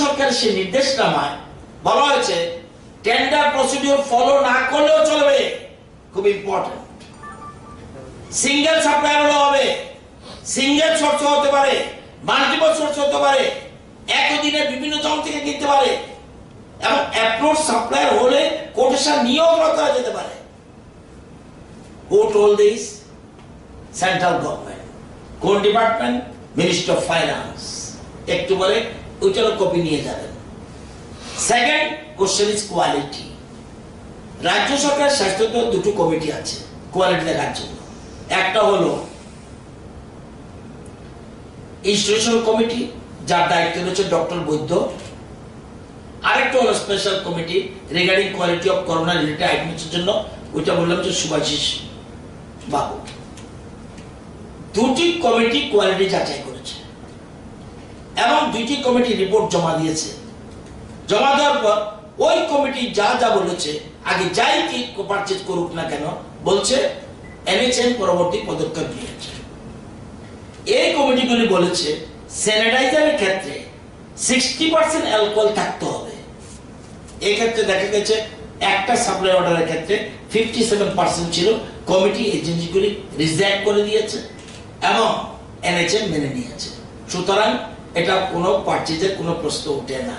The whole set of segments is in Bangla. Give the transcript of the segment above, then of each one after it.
সরকারের সে নির্দেশনামায় বলা হয়েছে টেন্ডার প্রসিডিউর ফলো না করলেও চলবে। খুব ইম্পর্টেন্ট সিঙ্গেল সাপ্লায়ার হবে। সিঙ্গেল সোর্স হতে পারে মাল্টিপল সোর্স হতে পারে, একদিনে বিভিন্ন জন থেকে কিনতে পারে। এবং অ্যাপ্রোচ সাপ্লায়ার হলে কোটেশন নিয়োগ করা যেতে পারে। Who told this central government কোন ডিপার্টমেন্ট মিনিস্টার অফ ফাইন্যান্স একটু বলে ওইটারও কপি নিয়ে যাবেন। সেকেন্ড কোশ্চেন ইজ কোয়ালিটি রাজ্য সরকার স্বাস্থ্য দুটো কমিটি আছে কোয়ালিটি দেখার জন্য। একটা হলো ইনস্টিটিউশনাল কমিটি যার দায়িত্ব রয়েছে ডক্টর বৈদ্য। আরেকটা হলো special committee regarding quality of corona related আইটেমসের জন্য, ওইটা বললাম যে সুভাষিস বাবু। দুটি কমিটি কোয়ালিটি যাচাই করেছে। এবং দুইটি কমিটি রিপোর্ট জমা দিয়েছে। জমা দেওয়ার পর ওই কমিটি যা যা বলেছে, আগে যাই কি পারচেজ করুক না কেন, বলছে এনএচএম পরবর্তী পদক্ষেপ নিয়েছে। এই কমিটিগুলি বলেছে স্যানিটাইজারের ক্ষেত্রে সিক্সটি পার্সেন্ট অ্যালকোহল থাকতে হবে। এই ক্ষেত্রে দেখা গেছে, একটা সাপ্লাই অর্ডারের ক্ষেত্রে ফিফটি সেভেন পার্সেন্ট ছিল, কমিটি এজেন্সিগুলি রিজেক্ট করে দিয়েছে এবং এনএচএম মেনে নিয়েছে। সুতরাং এটা কোনো পার্টিতে কোনো প্রশ্ন ওঠে না।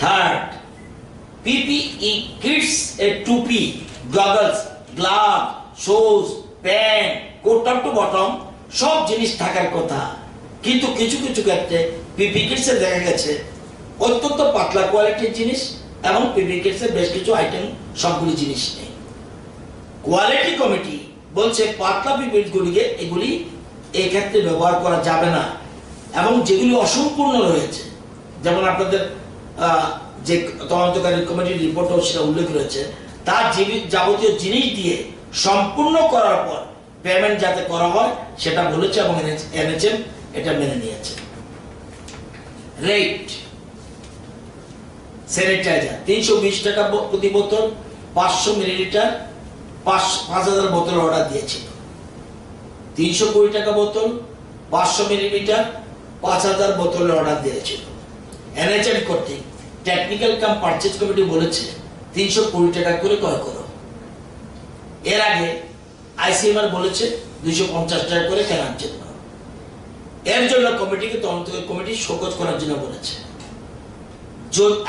থার্ড পিপিই কিটস এ টুপি goggles glove shoes pant coat top to bottom সব জিনিস থাকার কথা। কিন্তু কিছু কিছু ক্ষেত্রে পিপি কিটসে দেখা গেছে, অত্যন্ত পাতলা কোয়ালিটির জিনিস এবং পিপি কিটসে বেশ কিছু আইটেম সবগুলি জিনিস নেই। কোয়ালিটি কমিটি বলছে পাতলা পিপিট গুলিকে এগুলি এক্ষেত্রে ব্যবহার করা যাবে না। এবং যেগুলি অসম্পূর্ণ রয়েছে, যেমন আপনাদের যে তদন্তকারী কমিটির রিপোর্টও সেটা উল্লেখ রয়েছে, তার যাবতীয় জিনিস দিয়ে সম্পূর্ণ করার পর পেমেন্ট যাতে করা হয়, সেটা বলেছে এবং এনেছেন এটা মেনে নিয়েছে। রেট স্যানিটাইজার তিনশো বিশ টাকা প্রতি বোতল, পাঁচশো মিলিলিটার, পাঁচ পাঁচ হাজার বোতল অর্ডার দিয়েছিল। তিনশো কুড়ি টাকা বোতল, পাঁচশো মিলিলিটার পাঁচ হাজার বোতলের অর্ডার দিয়েছিল। এনএচএম কর্তৃক টেকনিক্যাল কাম পারচেজ কমিটি বলেছে, তিনশো কুড়ি টাকা করে ক্রয় করো। এর আগে আইসিএমআর বলেছে, দুইশো পঞ্চাশ টাকা করে কেনার জন্য এর জন্য কমিটিকে তদন্ত কমিটি শোকজ করার জন্য বলেছে।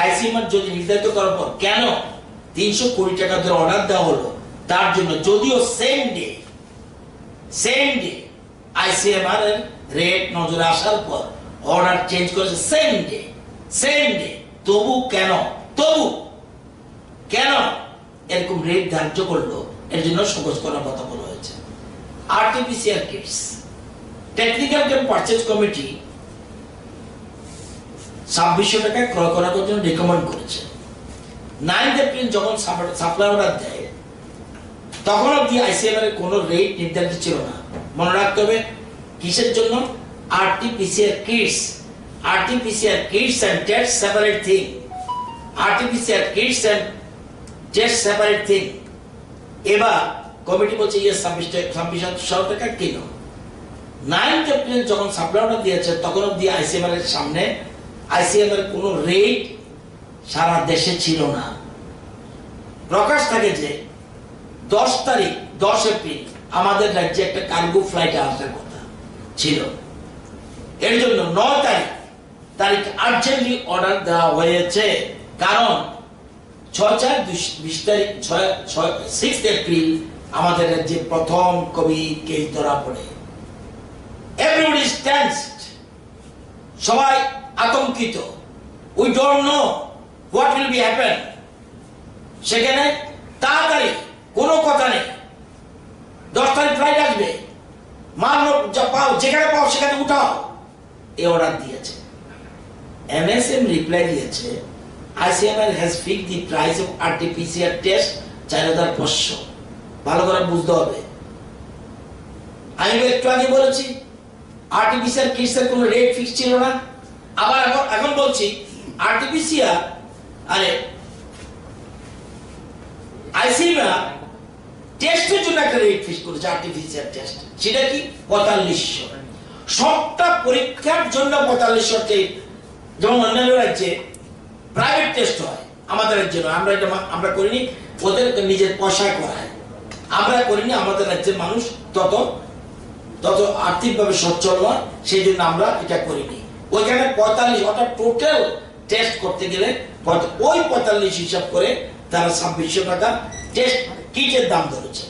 আইসিএমআর যদি নির্ধারিত করার পর কেন তিনশো কুড়ি টাকা ধরে অর্ডার দেওয়া হলো, তার জন্য যদিও same day same day ICMR এর রেট নজরে আসার পর অর্ডার চেঞ্জ করেছে সেম ডে সেম ডে তবু কেন? তবু কেন? এরকম রেট ধার্য করল, এর জন্য সহজ করার কথা বলা হয়েছে RTPCR kits technical cum purchase committee ছাব্বিশশো টাকায় ক্রয় করার জন্য রেকমেন্ড করেছে। নাইন্থ এপ্রিল যখন সাপ্লাই অর্ডার দেয় তখন অব্দি আইসিএম এর কোনো রেট নির্ধারিত ছিল না। মনে রাখতে হবে কিসের জন্য? RTPCR kits RTPCR kits and test separate thing RTPCR kits and test separate thing এবার কমিটি বলছে ইয়ে ছাব্বিশ হাজার টাকা কিনো নাইন্থ এপ্রিল যখন সাপ্লাই দিয়েছে, তখন অব্দি আইসিএম এর সামনে আইসিএম এর কোনো রেট সারা দেশে ছিল না। প্রকাশ থাকে যে, দশ তারিখ, দশ এপ্রিল আমাদের রাজ্যে একটা কার্গো ফ্লাইটে আসার কথা ছিল। এর জন্য নয় তারিখ তারিখ আর্জেন্টলি অর্ডার দেওয়া হয়েছে। কারণ ছয় চার বিশ তারিখ, ছয় ছয় সিক্স এপ্রিল আমাদের রাজ্যে প্রথম কবি কেস ধরা পড়ে। এভরিবডি টেন্সড সবাই আতঙ্কিত। We don't know what will be happen সেখানে তাড়াতাড়ি কোনো কথা নেই। দশ তারিখ ফ্লাইট আসবে। মাল যা পাও, যেখানে পাও সেখানে উঠাও। এ অর্ডার দিয়েছে। এমএসএম রিপ্লাই দিয়েছে ICML has fix the price of RTPCR test চার পাঁচশো। ভালো করে বুঝতে হবে। আমি একটু আগে বলেছি আরটিপিসিআর কিটসের কোনো রেট ফিক্স ছিল না। আবার এখন এখন বলছি আরটিপিসিআর আরে আইসিএমআর টেস্টের জন্য একটা রেট ফিক্স করেছে আর্টিফিশিয়াল টেস্ট সেটা কি? পঁয়তাল্লিশশো সবটা পরীক্ষার জন্য পঁয়তাল্লিশশো যেমন অন্যান্য রাজ্যে প্রাইভেট টেস্ট হয়, আমাদের রাজ্যে নয়। আমরা এটা আমরা করিনি, ওদের নিজের পয়সায় করায়। আমরা করিনি, আমাদের রাজ্যের মানুষ তত তত আর্থিকভাবে সচ্ছল নয় সেই জন্য আমরা এটা করিনি। ওইখানে পঁয়তাল্লিশ, অর্থাৎ টোটাল টেস্ট করতে গেলে ওই পঁয়তাল্লিশ হিসাব করে তারা ছাব্বিশশো টাকা টেস্ট কিটের দাম ধরেছে।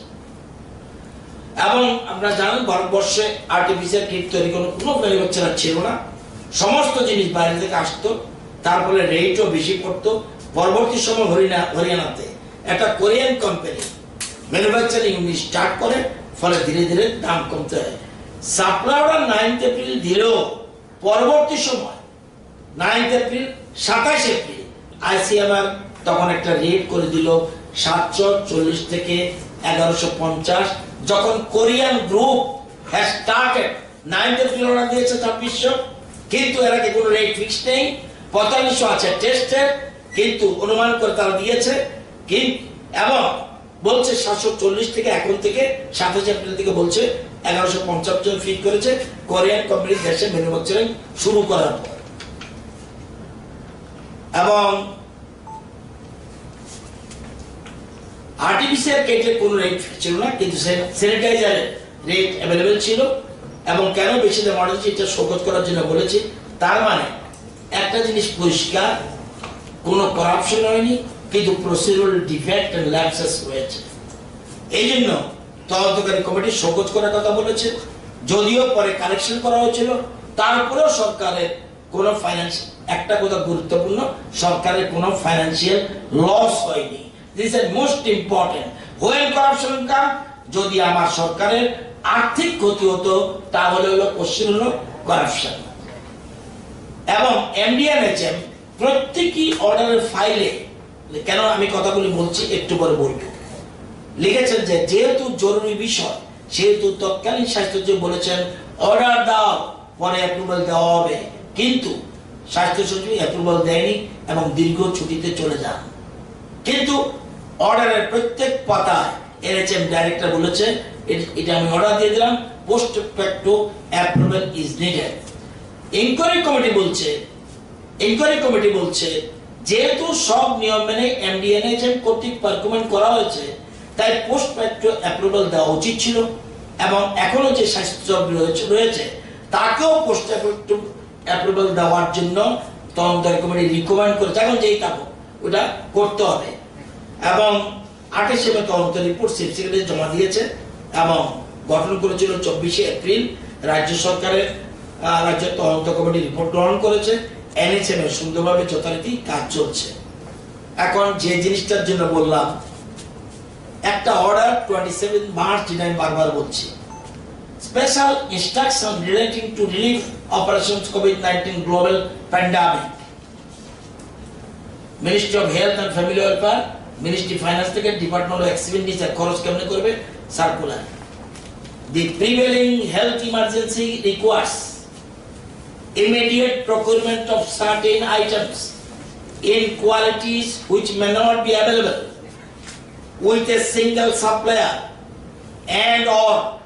এবং আমরা জানেন ভারতবর্ষে আর্টিফিশিয়াল কিট তৈরি কোনো কোনো ম্যানুফ্যাকচারার ছিল না। সমস্ত জিনিস বাইরে থেকে আসতো, তার ফলে রেটও বেশি পড়তো। পরবর্তী সময় হরিয়ানা হরিয়ানাতে একটা Korean company manufacturing unit start করে, ফলে ধীরে ধীরে দাম কমতে হয়। সাপ্লাইরা নাইনথ এপ্রিল দিলেও পরবর্তী সময় নাইনথ এপ্রিল সাতাশ এপ্রিল আইসিএমআর তখন একটা রেট করে দিল। সাতশো চল্লিশ থেকে এগারোশো পঞ্চাশ, যখন কোরিয়ান গ্রুপ হ্যাজ স্টার্টেড দিয়েছে ছাব্বিশশো, কিন্তু এর আগে কোনো রেট ফিক্স নেই, পঁয়তাল্লিশশো আছে টেস্টের কিন্তু অনুমান করে তারা দিয়েছে এবং বলছে সাতশো চল্লিশ থেকে এখন থেকে, সাতাশ এপ্রিল থেকে বলছে এগারোশো পঞ্চাশ জন ফিট করেছে, কোরিয়ান কোম্পানি দেশে ম্যানুফ্যাকচারিং শুরু করার এবং আর্টিফিশিয়াল কেটের কোনো রেট ছিল না, কিন্তু স্যানিটাইজারের রেট অ্যাভেলেবেল ছিল, এবং কেন বেশি দাম অর্ডার এটা শোকজ করার জন্য বলেছি। তার মানে একটা জিনিস পরিষ্কার, কোনো করাপশন হয়নি, কিন্তু প্রসিডিউরাল ডিফেক্ট ল্যাপসেস হয়েছে। এই জন্য তদন্তকারী কমিটি শোকজ করার কথা বলেছে। যদিও পরে কালেকশন করা হয়েছিল, তারপরেও সরকারের কোনো ফাইন্যান্স একটা কথা গুরুত্বপূর্ণ, সরকারের কোনো ফাইন্যান্সিয়াল লস হয়নি। This is most important when corruption come যদি আমার সরকারের আর্থিক ক্ষতি হতো, তাহলে হলো কোশ্চেন হলো করাপশন এবং এমডিএনএচএম প্রত্যেকই অর্ডারের ফাইলে কেন আমি কথাগুলি বলছি একটু পরে বলব। লিখেছেন যে, যেহেতু জরুরি বিষয়, সেহেতু তৎকালীন স্বাস্থ্য সচিব বলেছেন অর্ডার দাও, পরে অ্যাপ্রুভাল দেওয়া হবে। কিন্তু স্বাস্থ্য সচিব অ্যাপ্রুভাল দেয়নি এবং দীর্ঘ ছুটিতে চলে যান। কিন্তু অর্ডারের প্রত্যেক পাতায় এনএচএম ডাইরেক্টর বলেছে, এটা আমি অর্ডার দিয়ে দিলাম, post facto approval is needed. Enquiry committee বলছে ইনকোয়ারি কমিটি বলছে, যেহেতু সব নিয়ম মেনে এমডিএনএচএম কর্তৃক পারকুমেন্ট করা হয়েছে, তাই পোস্ট ফ্যাক্টো অ্যাপ্রুভাল দেওয়া উচিত ছিল এবং এখনও যে স্বাস্থ্য রয়েছে রয়েছে, তাকেও পোস্ট ফ্যাক্টো অ্যাপ্রুভাল দেওয়ার জন্য তদন্তকারী কমিটি রিকমেন্ড করেছে। এখন যেই থাকুক ওটা করতে হবে। এবং আঠাশে মে তদন্ত রিপোর্ট চিফ সেক্রেটারি জমা দিয়েছে এবং গঠন করেছিল চব্বিশে এপ্রিল। রাজ্য সরকারের রাজ্য তদন্ত কমিটি রিপোর্ট গ্রহণ করেছে। এর সুন্দরভাবে যথারীতি কাজ চলছে। এখন যে জিনিসটার জন্য বললাম, একটা অর্ডার টোয়েন্টি সেভেন মার্চ যেটা আমি বারবার বলছি। Special instruction relating to relief operation covid nineteen global pandemic ministry of health and family welfare ministry finance থেকে ডিপার্টমেন্ট অফ এক্সপেন্ডিচার খরচ কেমনে করবে circular the prevailing health emergency requires immediate procurement of certain items in qualities which may not be available with a single supplier and or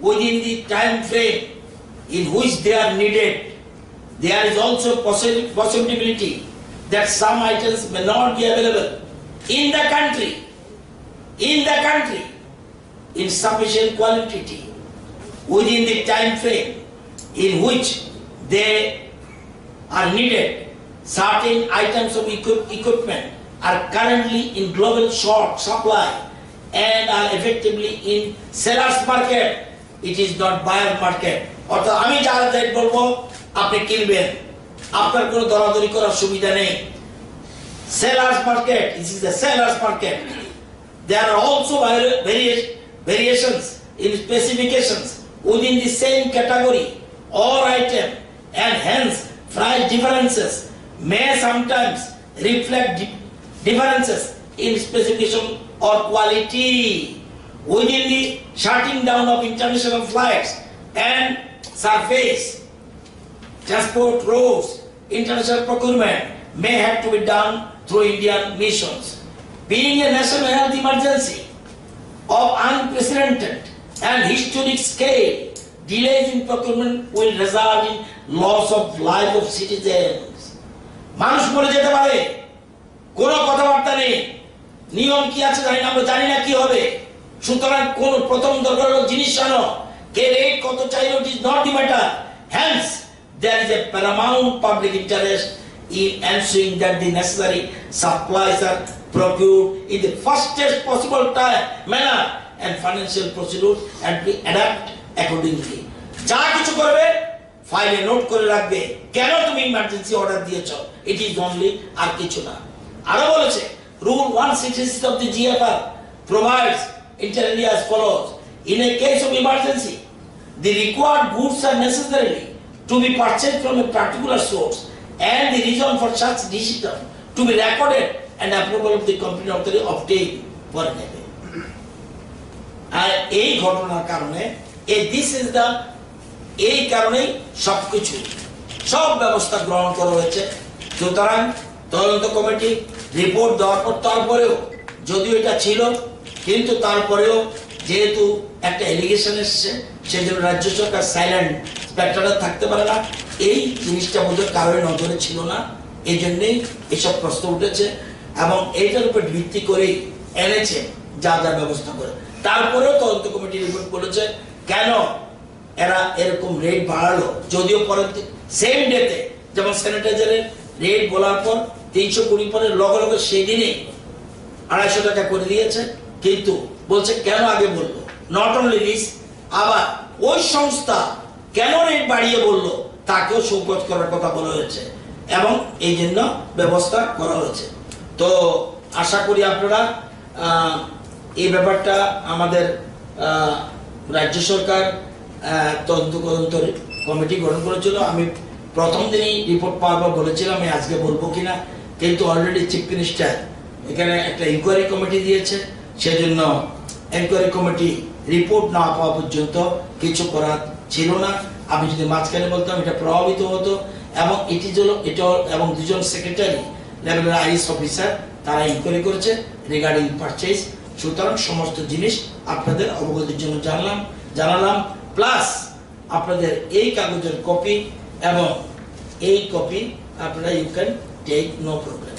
within the time frame in which they are needed there is also possi- possibility that some items may not be available in the country in the country in sufficient quantity within the time frame in which they are needed certain items of equip- equipment are currently in global short supply and are effectively in sellers market it is not buyer market অর্থাৎ আমি যার বলব আপনি কিনবেন আপনার কোনো দরাদরি করার সুবিধা নেই sellers market. This is the sellers market. There are also various variations in specifications within the same category. Or item and hence price differences may sometimes reflect differences in specification or quality within the shutting down of international flights and surface transport roads, international procurement may have to be done through Indian missions. Being a national health emergency of unprecedented and historic scale, delays in procurement will result in loss of life of citizens. মানুষ মরে যেতে পারে কোনো কথাবার্তা নেই নিয়ম কি আছে জানি না আমরা জানি না কি হবে সুতরাং কোন প্রথম দরকার জিনিস জানো কে রেট কত চাইলো it is not the matter hence there is a paramount public interest in ensuring that the necessary supplies are procured in the fastest possible time manner and financial procedures and be adapt accordingly যা কিছু করবে ফাইলে নোট করে রাখবে কেন তুমি ইমার্জেন্সি অর্ডার দিয়েছ ইট ইজ অনলি আর কিছু না আরও বলেছে rule one sixty of the GFR provides inter alia as follows in a case of emergency the required goods are necessarily to be purchased from a particular source and the reason for such decision to be recorded and approval of the competent authority obtained for নেবে এই ঘটনার কারণে দিস ইজ দ্য এই কারণেই সবকিছু সব ব্যবস্থা গ্রহণ করা হয়েছে। সুতরাং তদন্ত কমিটি রিপোর্ট দেওয়ার পর তারপরেও, যদিও এটা ছিল, কিন্তু তারপরেও যেহেতু একটা এলিগেশন এসছে সেই জন্য রাজ্য সরকার সাইলেন্ট স্পেক্টারে থাকতে পারে না। এই জিনিসটা বোধহয় কারোর নজরে ছিল না। এই জন্যেই এসব প্রশ্ন উঠেছে এবং এইটার উপর ভিত্তি করেই এনেছে যা যা ব্যবস্থা করে। তারপরেও তদন্ত কমিটি রিপোর্ট করেছে, কেন এরা এরকম রেট বাড়ালো? যদিও পরে সেম ডেতে যেমন স্যানিটাইজারের রেট বলার পর তিনশো কুড়ি পরে লগে লগে সেই দিনেই আড়াইশো টাকা করে দিয়েছে। কিন্তু বলছে কেন আগে বলল? নট অনলি দিস আবার ওই সংস্থা কেন রেট বাড়িয়ে বলল? তাকেও শোকজ করার কথা বলা হয়েছে এবং এই জন্য ব্যবস্থা করা হয়েছে। তো আশা করি আপনারা এই ব্যাপারটা আমাদের রাজ্য সরকার তদন্ত তদন্ত কমিটি গঠন করেছিল। আমি প্রথম দিনই রিপোর্ট পাওয়ার পর বলেছিলাম, আমি আজকে বলব কিনা, কিন্তু অলরেডি চিফ মিনিস্টার এখানে একটা ইনকোয়ারি কমিটি দিয়েছে। সেজন্য এনকোয়ারি কমিটি রিপোর্ট না পাওয়া পর্যন্ত কিছু করার ছিল না। আমি যদি মাঝখানে বলতাম, এটা প্রভাবিত হতো। এবং এটি এটা এবং দুজন সেক্রেটারি লেভেলের আইএস অফিসার তারা ইনকোয়ারি করেছে রিগার্ডিং পারচেজ সুতরাং সমস্ত জিনিস আপনাদের অবগতির জন্য জানলাম, জানালাম। প্লাস আপনাদের এই কাগজের কপি এবং এই কপি আপনারা you can take no problem